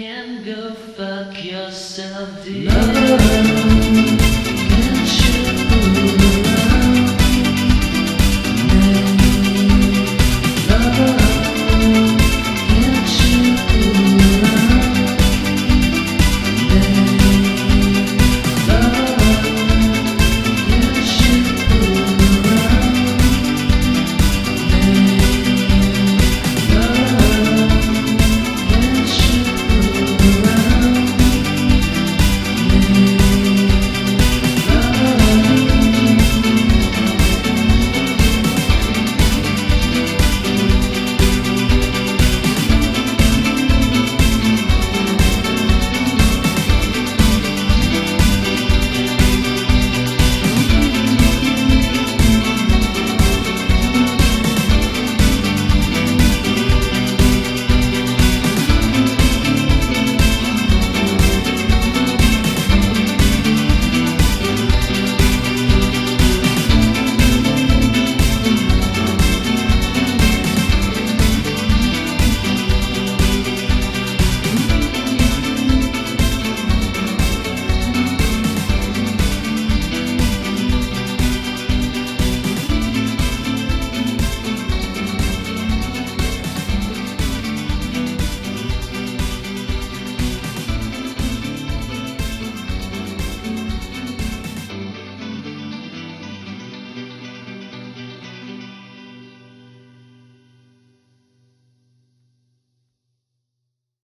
can go fuck yourself, dear. No.